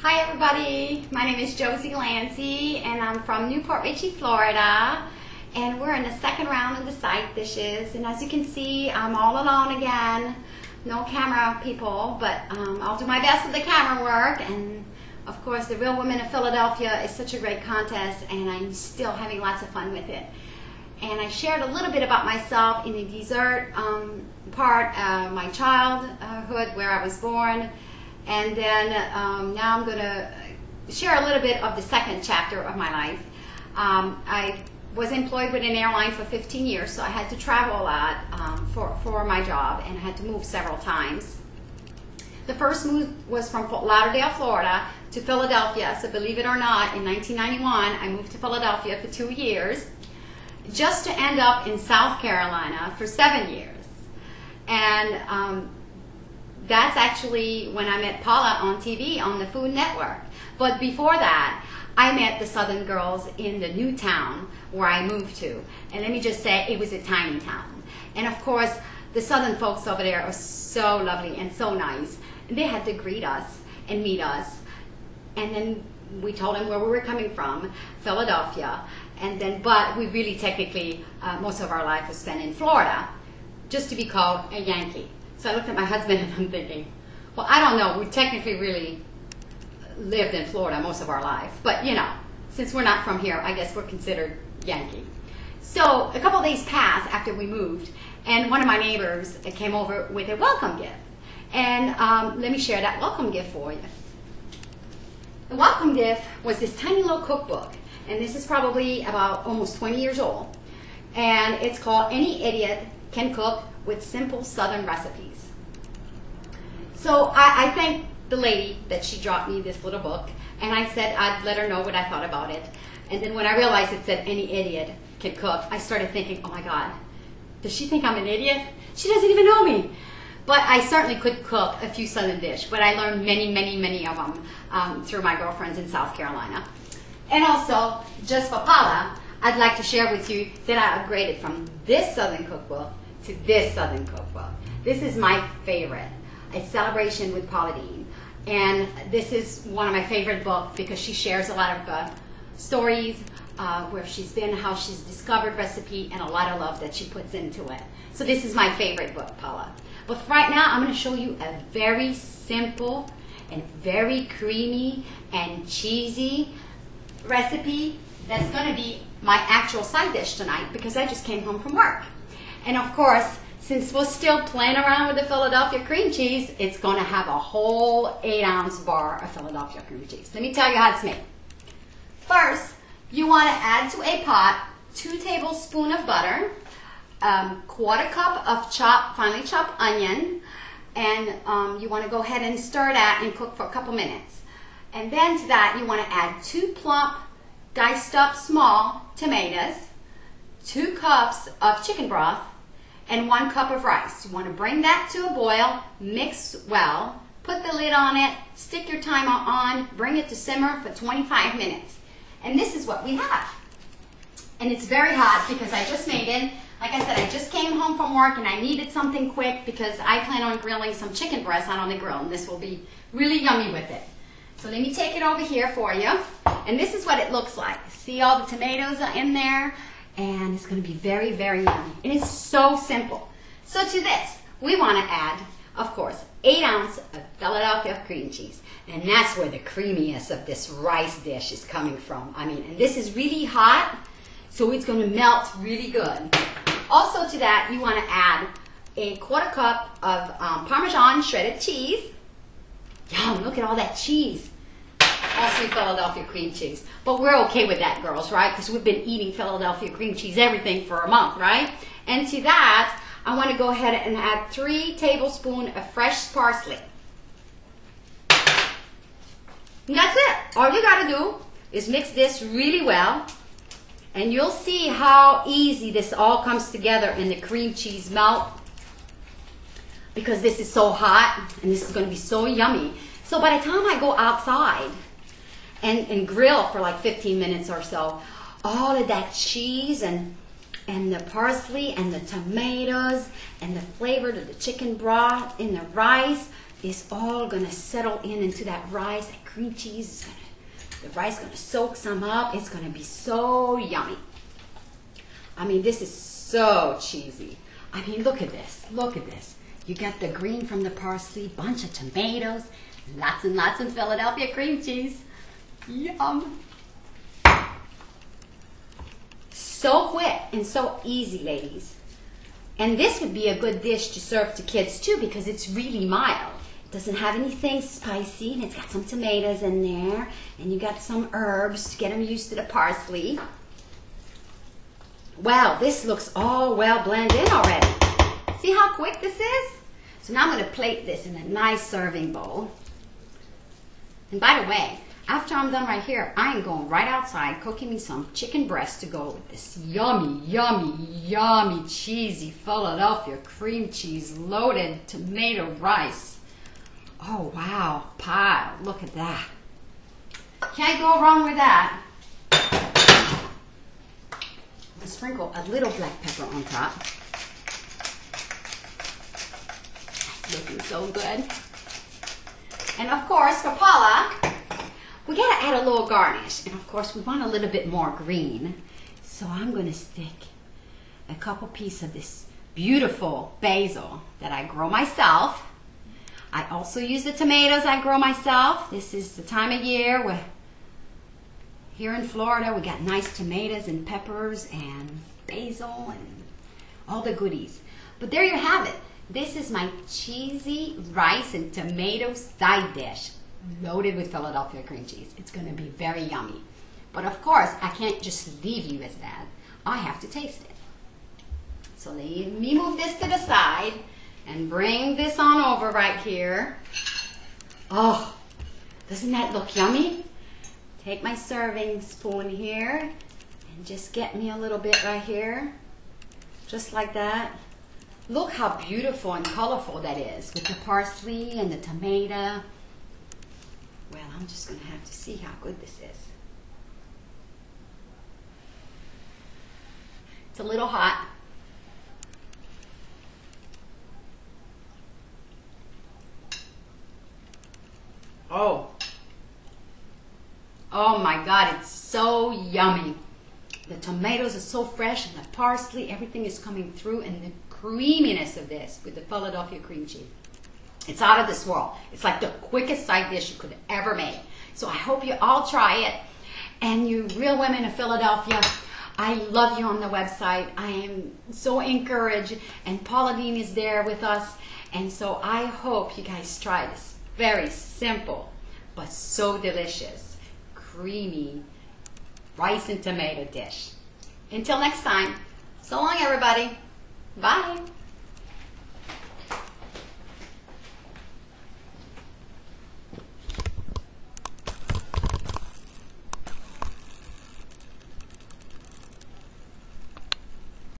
Hi everybody, my name is Josee Lanzi and I'm from New Port Richey, Florida. And we're in the second round of the side dishes. And as you can see, I'm all alone again. No camera people, but um, I'll do my best with the camera work. And of course, the Real Women of Philadelphia is such a great contest and I'm still having lots of fun with it. And I shared a little bit about myself in the dessert um, part, uh, my childhood, where I was born, and then um, now I'm going to share a little bit of the second chapter of my life. Um, I was employed with an airline for 15 years, so I had to travel a lot um, for, for my job and I had to move several times. The first move was from Fort Lauderdale, Florida to Philadelphia. So believe it or not, in 1991, I moved to Philadelphia for two years just to end up in South Carolina for seven years. And um, that's actually when I met Paula on TV on the Food Network. But before that, I met the Southern girls in the new town where I moved to. And let me just say, it was a tiny town. And of course, the Southern folks over there are so lovely and so nice. And they had to greet us and meet us. And then we told them where we were coming from, Philadelphia. And then, but we really technically, uh, most of our life was spent in Florida, just to be called a Yankee. So I looked at my husband and I'm thinking, well, I don't know. We technically really lived in Florida most of our life. But, you know, since we're not from here, I guess we're considered Yankee. So a couple days passed after we moved, and one of my neighbors came over with a welcome gift. And um, let me share that welcome gift for you. The welcome gift was this tiny little cookbook, and this is probably about almost 20 years old. And it's called Any Idiot Can Cook with simple Southern recipes. So I, I thank the lady that she dropped me this little book, and I said I'd let her know what I thought about it. And then when I realized it said any idiot can cook, I started thinking, oh my God, does she think I'm an idiot? She doesn't even know me. But I certainly could cook a few Southern dish, but I learned many, many, many of them um, through my girlfriends in South Carolina. And also, just for Paula, I'd like to share with you that I upgraded from this Southern cookbook to this Southern cookbook. This is my favorite, A Celebration with Paula Deen. And this is one of my favorite books because she shares a lot of uh, stories, uh, where she's been, how she's discovered recipe, and a lot of love that she puts into it. So this is my favorite book, Paula. But right now, I'm going to show you a very simple and very creamy and cheesy recipe that's going to be my actual side dish tonight because I just came home from work. And of course, since we're still playing around with the Philadelphia cream cheese, it's going to have a whole 8 ounce bar of Philadelphia cream cheese. Let me tell you how it's made. First, you want to add to a pot 2 tablespoons of butter, um, quarter cup of chopped, finely chopped onion, and um, you want to go ahead and stir that and cook for a couple minutes. And then to that, you want to add two plump, diced up small tomatoes, two cups of chicken broth, and one cup of rice. You want to bring that to a boil, mix well, put the lid on it, stick your timer on, bring it to simmer for 25 minutes. And this is what we have. And it's very hot because I just made it. Like I said, I just came home from work and I needed something quick because I plan on grilling some chicken breast out on the grill and this will be really yummy with it. So let me take it over here for you. And this is what it looks like. See all the tomatoes are in there? And it's gonna be very, very yummy. It's so simple. So to this, we wanna add, of course, eight ounce of Philadelphia cream cheese. And that's where the creaminess of this rice dish is coming from. I mean, and this is really hot, so it's gonna melt really good. Also to that, you wanna add a quarter cup of um, Parmesan shredded cheese. Yum, look at all that cheese. Also Philadelphia cream cheese. But we're okay with that, girls, right? Because we've been eating Philadelphia cream cheese everything for a month, right? And to that, I want to go ahead and add three tablespoons of fresh parsley. And that's it. All you got to do is mix this really well. And you'll see how easy this all comes together in the cream cheese melt because this is so hot and this is going to be so yummy. So by the time I go outside and, and grill for like 15 minutes or so, all of that cheese and and the parsley and the tomatoes and the flavor to the chicken broth in the rice is all to settle in into that rice, that cream cheese is gonna, the rice is gonna soak some up. It's gonna be so yummy. I mean, this is so cheesy. I mean, look at this. Look at this. You got the green from the parsley, bunch of tomatoes, lots and lots of Philadelphia cream cheese. Yum. So quick and so easy, ladies. And this would be a good dish to serve to kids too because it's really mild. It doesn't have anything spicy and it's got some tomatoes in there and you got some herbs to get them used to the parsley. Wow, this looks all well blended already. See how quick this is? So now I'm going to plate this in a nice serving bowl. And by the way, after I'm done right here, I am going right outside cooking me some chicken breast to go with this yummy, yummy, yummy, cheesy Philadelphia cream cheese loaded tomato rice. Oh, wow, pie, look at that. Can't go wrong with that sprinkle a little black pepper on top. That's looking so good. And of course, for Paula, we gotta add a little garnish. And of course, we want a little bit more green. So I'm gonna stick a couple pieces of this beautiful basil that I grow myself. I also use the tomatoes I grow myself. This is the time of year where here in Florida, we got nice tomatoes and peppers and basil and all the goodies. But there you have it. This is my cheesy rice and tomato side dish loaded with Philadelphia cream cheese. It's going to be very yummy. But of course, I can't just leave you as that. I have to taste it. So let me move this to the side and bring this on over right here. Oh, doesn't that look yummy? Take my serving spoon here and just get me a little bit right here. Just like that. Look how beautiful and colorful that is with the parsley and the tomato. Well, I'm just going to have to see how good this is. It's a little hot. Oh, Oh my God, it's so yummy. The tomatoes are so fresh and the parsley, everything is coming through and the creaminess of this with the Philadelphia cream cheese. It's out of this world. It's like the quickest side dish you could ever make. So I hope you all try it. And you real women of Philadelphia, I love you on the website. I am so encouraged and Pauline is there with us. And so I hope you guys try this. Very simple, but so delicious creamy rice and tomato dish. Until next time, so long everybody. Bye.